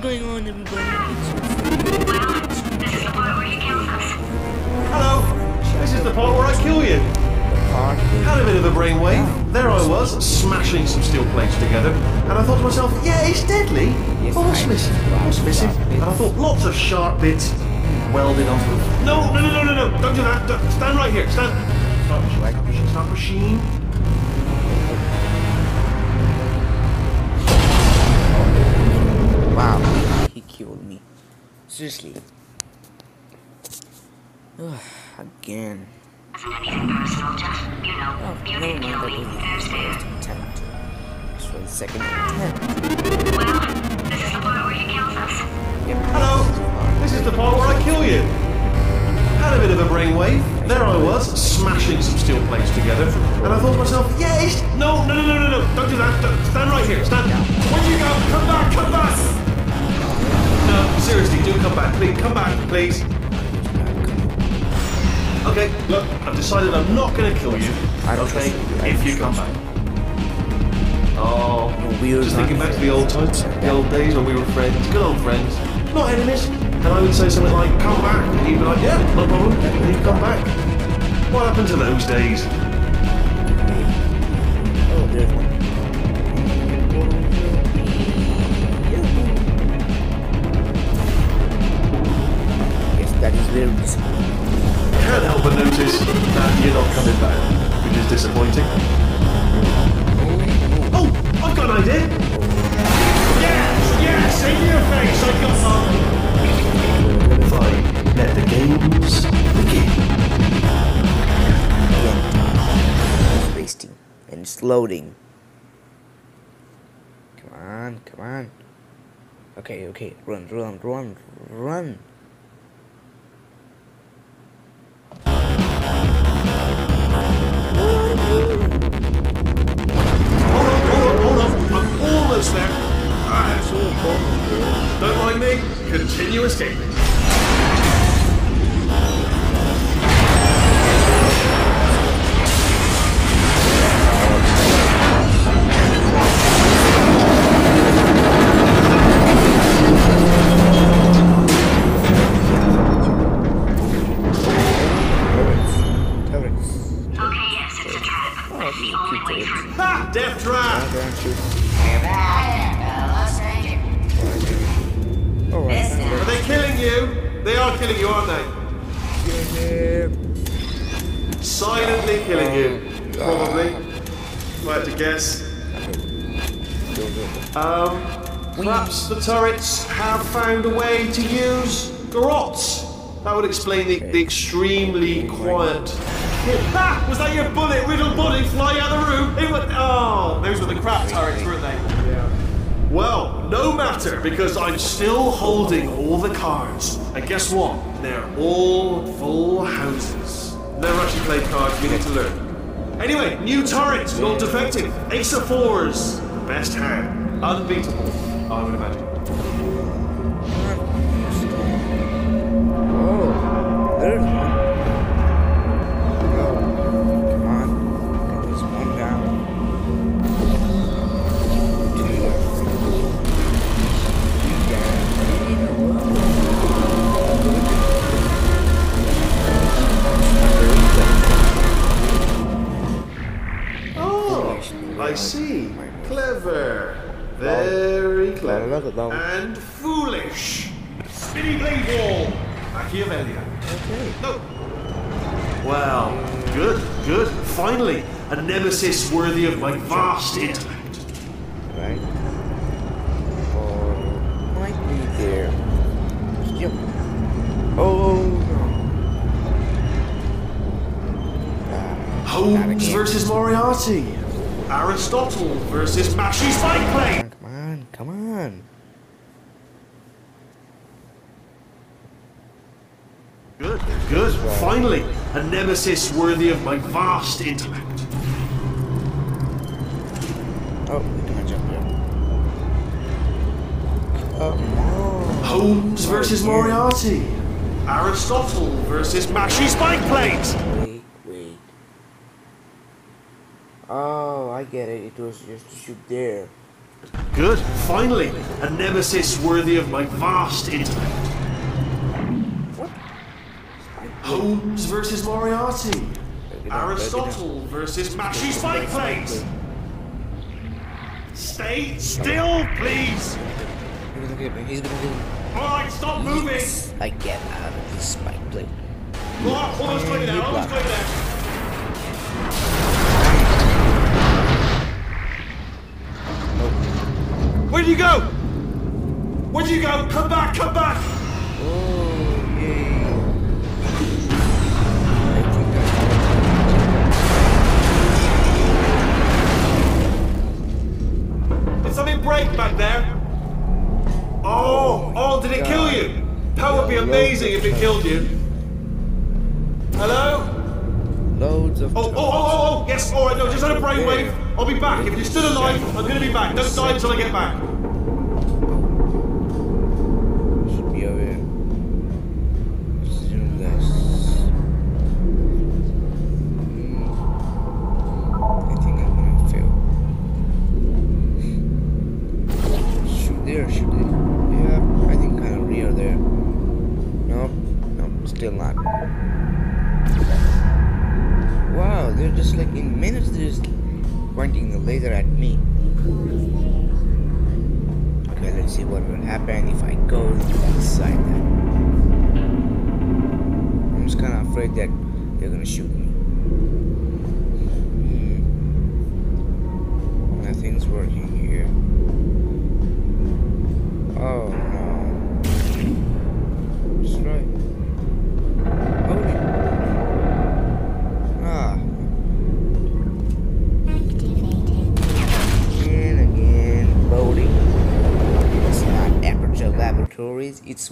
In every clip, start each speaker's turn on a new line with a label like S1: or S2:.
S1: going on, everybody?
S2: Hello. This is the part where I kill you. Had a bit of a brainwave. There I was, smashing some steel plates together, and I thought to myself, yeah, it's deadly. But what's missing? What's missing? And I thought lots of sharp bits welded onto it. No, no, no, no, no, no! Don't do that. Don't- stand right here. Stand. Stop machine. Stop machine.
S1: Wow, he killed me. Seriously. Ugh, again. Oh,
S3: you
S1: never
S3: didn't
S1: attempt. This was the second attempt.
S3: Well, this is the part where he kills us.
S2: Hello. This is the part where I kill you. Had a bit of a brainwave. There I was, smashing some steel plates together, and I thought to myself, it's... No, no, no, no, no, no! Don't do that. Don't- stand right here. Stand. Where'd you go? Come back. Come back. No, seriously, do come back, please. Come back, please. Okay, look, I've decided I'm not going to kill you.
S1: I don't
S2: okay,
S1: you.
S2: If you come back. Oh, just thinking back to the old times, the old days when we were friends, good old friends, not enemies. And I would say something like, "Come back," and he'd be like, "Yeah, no problem," and he'd come back. What happened to those days?
S1: Yes, that is very disappointing.
S2: Can't help but notice that you're not coming back, which is disappointing. Oh, I've got an idea. Yes, yes, in your face, I've got some. Fine, let the games begin.
S1: Wasting. And it's loading. Come on, come on. Okay, okay. Run, run, run, run.
S2: Don't mind me. Continue escaping. Guess. Um, perhaps the turrets have found a way to use garrots. That would explain the, the extremely quiet. Was that your bullet, riddle bullet, flying out of the room? It was, oh, those were the crap turrets, weren't they? Well, no matter, because I'm still holding all the cards. And guess what? They're all full houses. Never actually played cards, we need to learn. Anyway, new turret, not defective. Ace of fours, best hand. Unbeatable, I would imagine. I see. Clever. Very clever.
S1: Look at that.
S2: And foolish. Spinny blade wall. Machiavellian.
S1: Okay.
S2: No. Well, good, good. Finally, a nemesis worthy of my vast intellect.
S1: Right. Or might be there. Yep. Oh no. Ah,
S2: Holmes versus Moriarty. Aristotle versus Mashy Spike Plate.
S1: Come on, come on.
S2: Good, good. Finally, a nemesis worthy of my vast intellect.
S1: Oh, can I jump here? Oh. Uh,
S2: Holmes versus Moriarty. Aristotle versus Mashy Spike Plate.
S1: Wait, wait. Oh, I get it. It was just to shoot there.
S2: Good. Finally, A nemesis worthy of my vast intellect. Holmes versus Moriarty. Aristotle versus Mashy Spike Plates. Stay still, please.
S1: He's gonna get me. He's gonna get me.
S2: Alright, stop moving.
S1: I get out of this spike plate.
S2: Oh, almost you there, almost you there. Where'd you go? Where'd you go? Come back, come back!
S1: Oh.
S2: Did something break back there? Oh, oh, did it kill you? That would be amazing if it killed you. Hello?
S1: Loads of.
S2: Oh, oh, oh, oh, oh, yes, oh, alright, no, just had a brainwave. I'll be back. If you're still alive, I'm gonna be back. Don't die until I get back.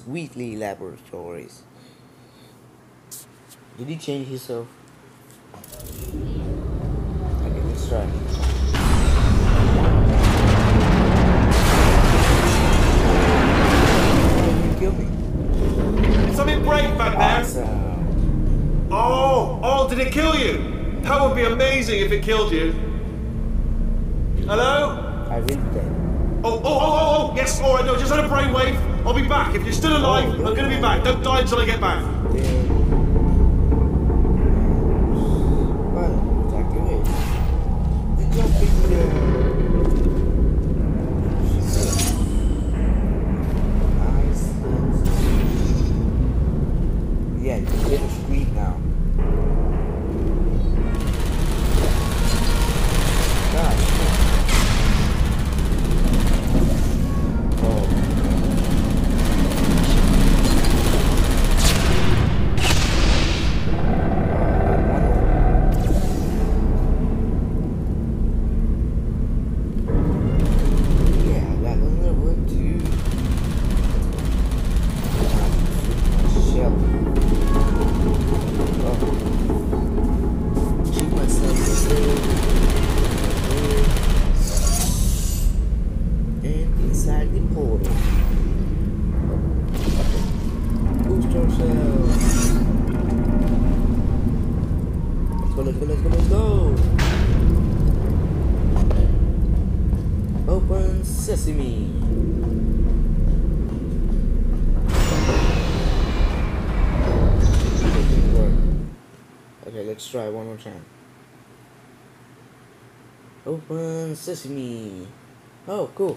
S1: Wheatley Laboratories. Did he change himself? Okay, let's try. Oh, you killed me.
S2: Did something break back there?
S1: Awesome.
S2: Oh, oh, did it kill you? That would be amazing if it killed you. Hello?
S1: I really did.
S2: Oh, oh, oh, oh, oh, yes, oh, alright, no, just had a brainwave. I'll be back. If you're still alive, I'm gonna be back. Don't die until I get back.
S1: Let's go, let's go, let's go. Open sesame. Okay, let's try one more time. Open sesame. Oh, cool.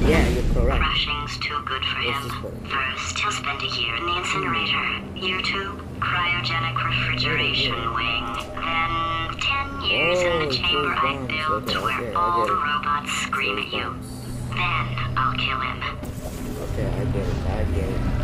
S1: Yeah, you're correct.
S3: Crashing's too good for him.
S1: Button?
S3: First, he'll spend a year in the incinerator. Year two, cryogenic refrigeration wing. Then, ten years in
S1: Oh,
S3: the chamber
S1: those
S3: I built
S1: Okay,
S3: where
S1: okay,
S3: all the robots scream at you. Then, I'll kill him.
S1: Okay, I get it. I get it.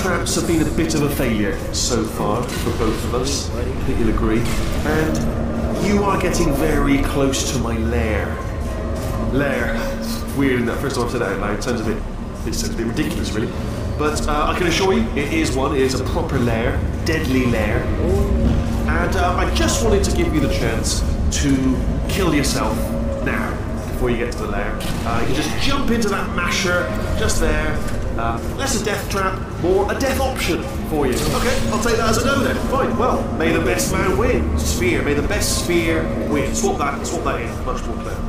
S2: Traps have been a bit of a failure so far for both of us. I think you'll agree. And you are getting very close to my lair. Lair. Weird in that first time I've said that out loud. It sounds a bit, it sounds a bit ridiculous, really. But uh, I can assure you, it is one. It is a proper lair, deadly lair. And uh, I just wanted to give you the chance to kill yourself now before you get to the lair. Uh, you just jump into that masher just there. Uh, less a death trap, more a death option for you. Okay, I'll take that as a no then. Fine. Well, may the best man win. Sphere. May the best sphere win. Swap that. Swap that in. Much more clear.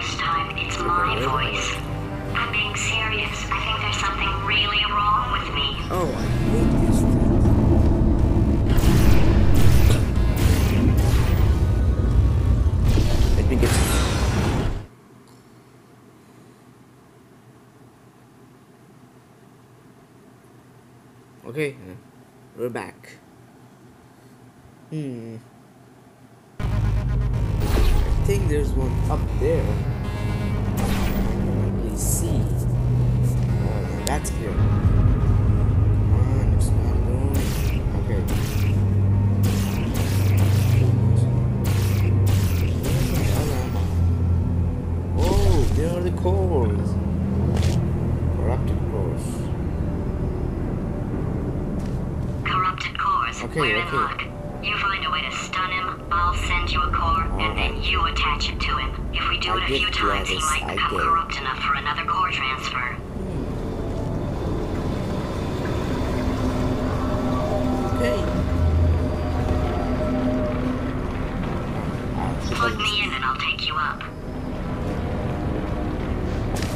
S3: First time, it's my voice. I'm being serious. I think there's something really wrong with me.
S1: Oh, I hate this thing. Let me get Okay, we're back. Hmm. I think there's one up there. Please see. Oh, that's clear. Come on, it's not going. Okay. Oh, there are the cores. Corrupted cores.
S3: Corrupted cores.
S1: Okay,
S3: We're in
S1: okay.
S3: Luck. You find a way to stun him, I'll send you a core, and then you attach it to him. If we do
S1: I
S3: it a few times, he might
S1: I
S3: become
S1: get
S3: corrupt enough for another core transfer.
S1: Okay.
S3: Plug me in and I'll take you up.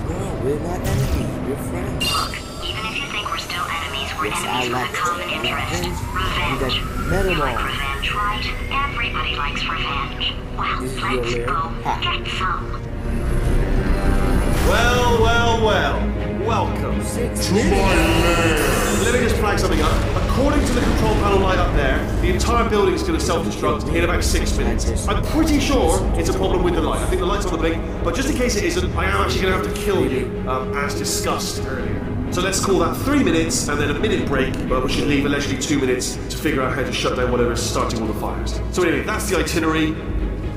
S1: No, we're not enemies. We're friends.
S3: Look,
S1: Yes,
S3: enemies
S1: I like
S3: common
S1: it.
S3: interest.
S1: Revenge.
S3: Revenge.
S1: You metal
S3: like revenge, right? Everybody likes revenge. Well,
S1: This
S3: let's go
S1: Ha.
S3: get some.
S2: Well, well, well. Welcome
S1: Six
S2: to my lair. Let me just flag something up. According to the control panel light up there, the entire building is going to self-destruct in about six minutes. I'm pretty sure it's a problem with the light. I think the light's on the blink, but just in case it isn't, I am actually going to have to kill you, um, as discussed earlier. So let's call that three minutes and then a minute break, but we should leave allegedly two minutes to figure out how to shut down whatever is starting all the fires. So anyway, that's the itinerary.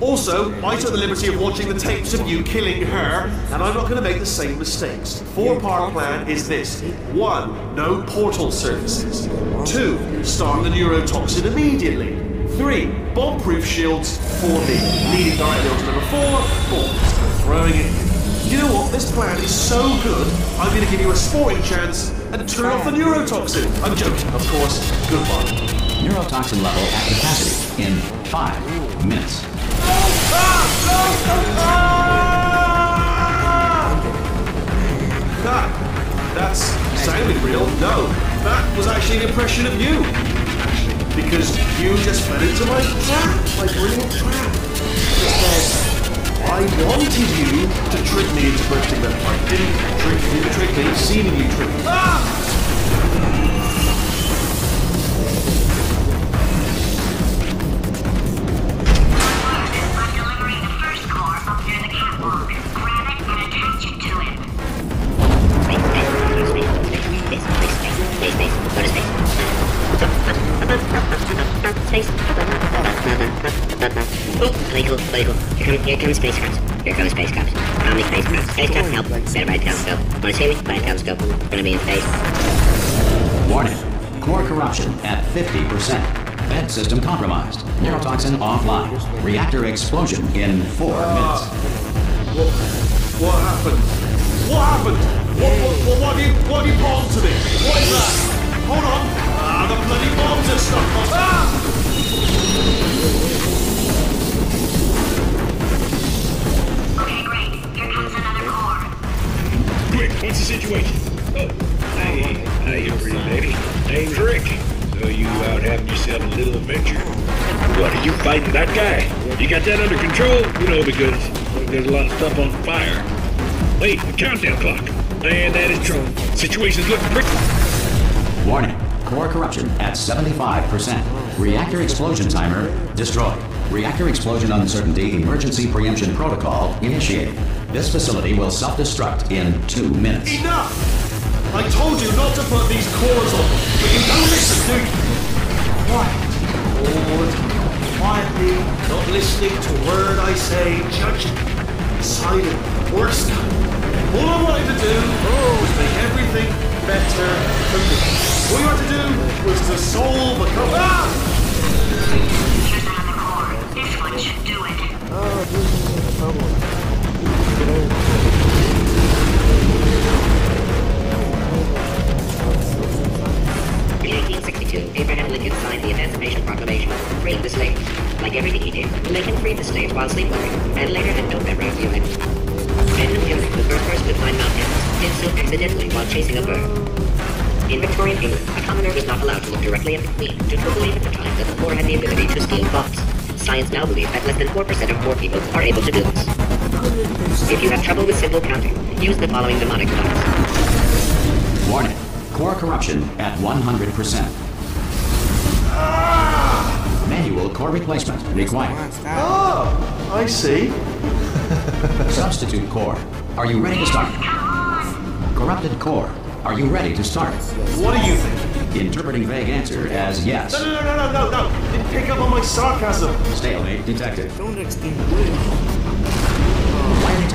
S2: Also, I took the liberty of watching the tapes of you killing her, and I'm not going to make the same mistakes. Four-part plan is this: one, no portal surfaces; two, start the neurotoxin immediately; three, bomb-proof shields for me, leading directly on to number four, bombs. Throwing it. You know what? This plan is so good. I'm going to give you a sporting chance and turn off the neurotoxin. I'm joking, of course. Goodbye.
S4: Neurotoxin level at capacity in five minutes.
S2: No, That, that's sounding real. No, that was actually an impression of you. Actually, because you just fell into my trap, my brilliant trap. I wanted you to trick me into bursting that pipe. Didn't trick me, trick me, seemingly trick me. Ah!
S5: Come, here come space cops. Here come space cops. Omni space cops. Space cops, help. Better ride telescope. Wanna see me? Ride telescope. Gonna be in space.
S4: Warning. Core corruption at 50%. Vent system compromised. Neurotoxin offline. Reactor explosion in four minutes.
S2: What, what happened? What happened? What, what, what, what have you, what have you bombed to me? What is that? Hold on. Ah, the bloody bombs are stuck on. Ah!
S6: What's the situation? Oh, hey, how you pretty lady? Name's Rick. So you out having yourself a little adventure? What, are you fighting that guy? You got that under control? You know, because there's a lot of stuff on fire. Wait, the countdown clock. Man, that is trouble. Situation's looking pretty...
S4: Warning. Core corruption at 75%. Reactor explosion timer destroyed. Reactor explosion uncertainty emergency preemption protocol initiated. This facility will self-destruct in two minutes.
S2: Enough! I told you not to put these cores on, but you don't listen, do you? Quiet. Forward. Quietly, not listening to a word I say, judging, deciding, worst time. All I wanted to do was make everything better for me. All you had to do was to solve a couple. Ah!
S3: Here's another core. This one should do it.
S1: Oh, this is a problem.
S5: In 1862, Abraham Lincoln signed the Emancipation Proclamation, freeing the slaves. Like everything he did, Lincoln freed the slaves while sleepwalking, and later had no memory of doing it. Edmund Hillary, the first person to climb Mount Everest, did so accidentally while chasing a bird. In Victorian England, a commoner was not allowed to look directly at the Queen due to a belief at the time that the poor had the ability to steal thoughts. Science now believes that less than 4% of poor people are able to do this. If you have trouble with simple counting, use the following mnemonic device.
S4: Warning. Core corruption at 100%. Manual core replacement required.
S1: on.
S2: Oh, I see.
S4: Substitute core. Are you ready to start? Corrupted core. Are you ready to start?
S2: What do you think?
S4: Interpreting vague answer as yes.
S2: No, no, no, no, no, no, no. Didn't pick up on my sarcasm.
S4: Stalemate detected.
S1: Don't extinguish.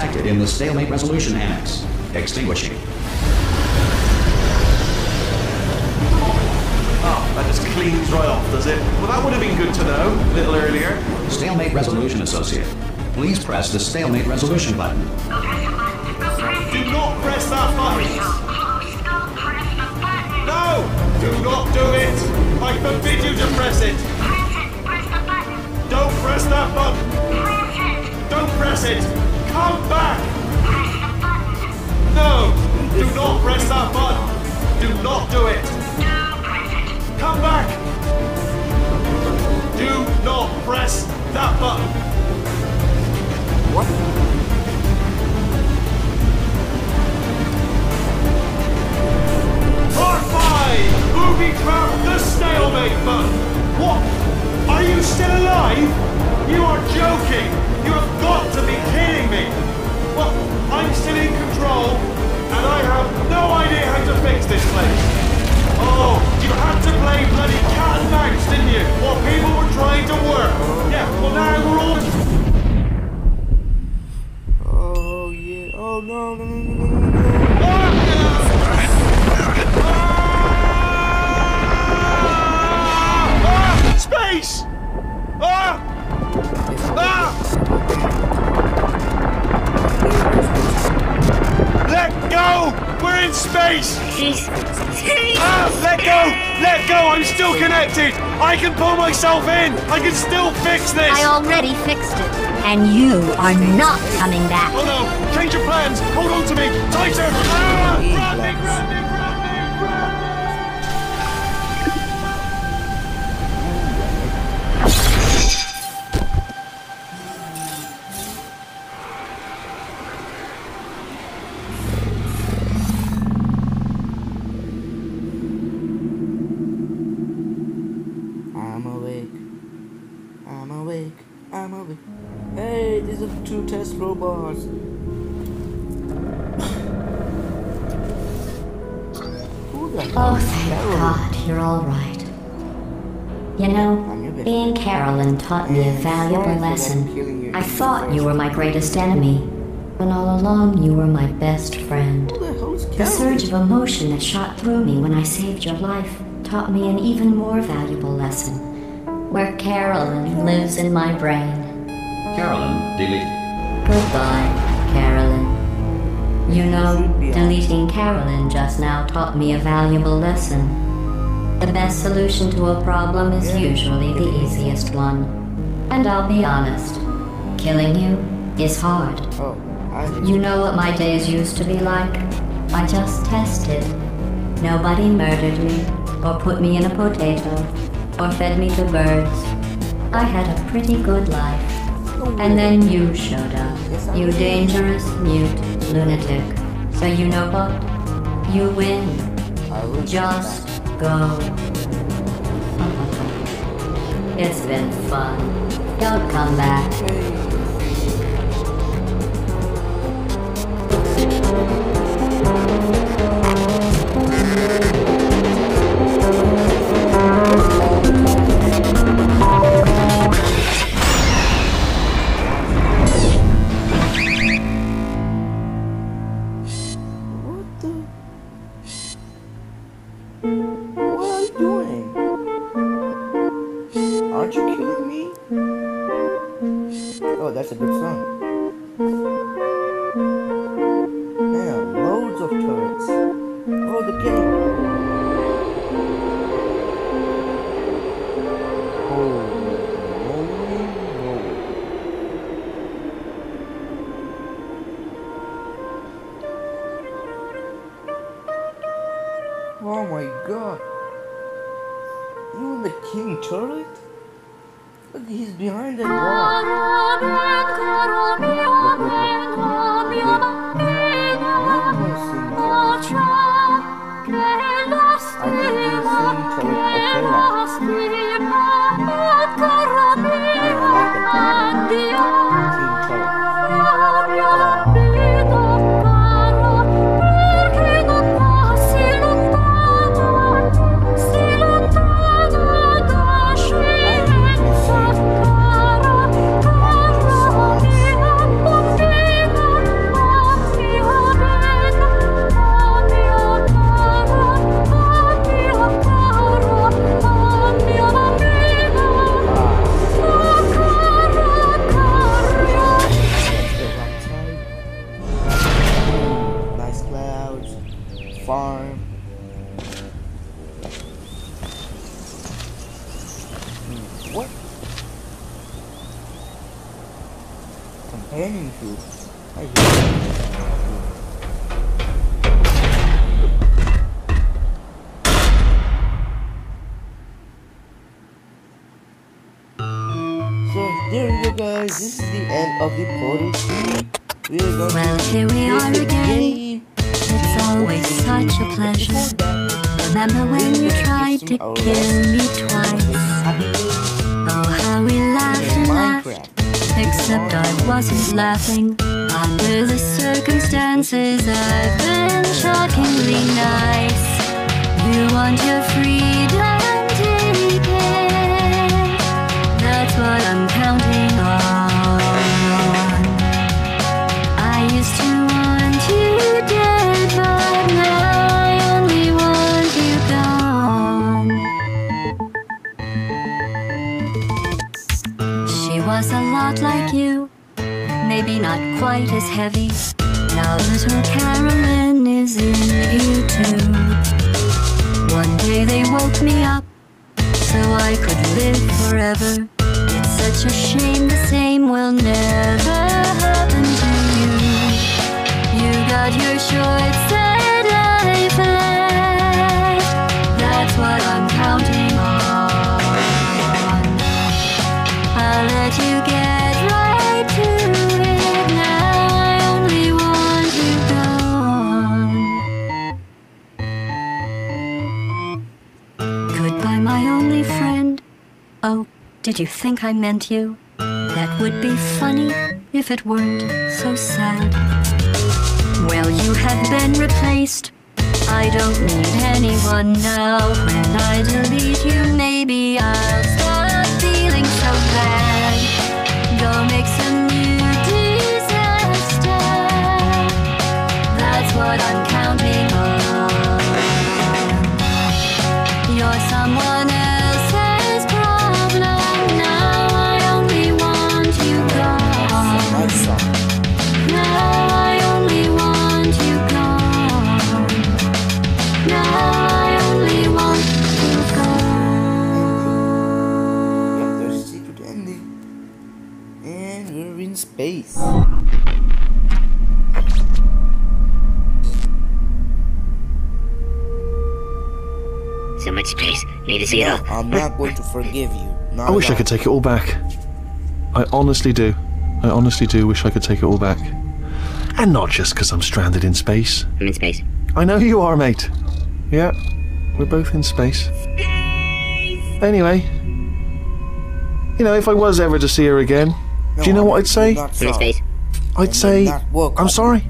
S4: In the stalemate resolution annex. Extinguishing.
S2: Oh, that just cleans right off, does it? Well, that would have been good to know a little earlier.
S4: Stalemate resolution associate. Please press the stalemate resolution button.
S3: Go press the button. Go
S2: Do not press that button.
S3: So close. Go press the button.
S2: No! Do not do it! I forbid you to press it!
S3: Press it. Press the button.
S2: Don't press that button!
S3: Press it.
S2: Don't press it! Come back! No! Do not press that button! Do not do it! Come back! Do not press that button!
S1: What?
S2: Part 5! Booby trap the stalemate button! What? Are you still alive? You are joking! You have got to be kidding me! Well, I'm still in control, and I have no idea how to fix this place. Oh, I can pull myself in! I can still fix this!
S7: I already fixed it. And you are not coming back.
S2: Oh no! Change your plans! Hold on to me! Tighter! Ah! Grab me!
S1: Test robots. Who the hell
S7: Oh, thank
S1: Carol?
S7: God, you're all right. You know, being Caroline taught me a valuable lesson. I thought you were my greatest enemy, when all along you were my best friend.
S1: The hell is
S7: The
S1: Carol?
S7: surge of emotion that shot through me when I saved your life taught me an even more valuable lesson. Where Caroline lives in my brain.
S4: Caroline, delete.
S7: Goodbye, Caroline. You know, deleting Caroline just now taught me a valuable lesson. The best solution to a problem is usually the easiest one. And I'll be honest, killing you is hard. You know what my days used to be like? I just tested. Nobody murdered me, or put me in a potato, or fed me to birds. I had a pretty good life. And then you showed up. You dangerous, mute lunatic. So you know what? You win. Just go. It's been fun. Don't come back.
S1: Even What? Companion food. I hate. So there you go guys, this is the end of the Portal 3. We are going
S7: Well,
S1: to
S7: here we
S1: play
S7: are
S1: the
S7: again.
S1: game.
S7: It's always such a pleasure. Remember when you tried to kill me twice? Except I wasn't laughing. Under the circumstances, I've been shockingly nice. You want your freedom, quite as heavy. Now little Caroline is in you too. One day they woke me up so I could live forever. It's such a shame the same will never happen to you. You got your short my only friend. Oh, did you think I meant you? That would be funny. if it weren't so sad. Well, you have been replaced. I don't need anyone now. When I delete you, maybe I'll stop feeling so bad. Go make some new disaster. That's what I'm
S5: So much space. Need to see it all.
S1: I'm not going to forgive you. Not
S2: I wish I could take it all back. I honestly do. I honestly do wish I could take it all back. And not just because I'm stranded in space.
S5: I'm in space.
S2: I know you are, mate. Yeah, we're both in space. Anyway, you know, if I was ever to see her again, do you know what I'd say?
S1: you're
S5: I'm in
S1: sorry.
S5: space.
S2: I'd say, I'm sorry.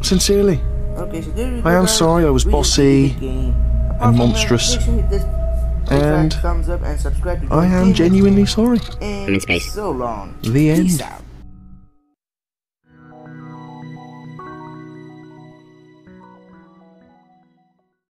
S2: Sincerely.
S1: Okay, so
S2: I am sorry I was bossy
S1: good game. Apart
S2: and monstrous.
S1: make sure you hit this big
S2: And
S1: fat thumbs up and
S2: I am genuinely sorry.
S5: I'm in space.
S1: So long.
S2: The end.
S1: Peace out.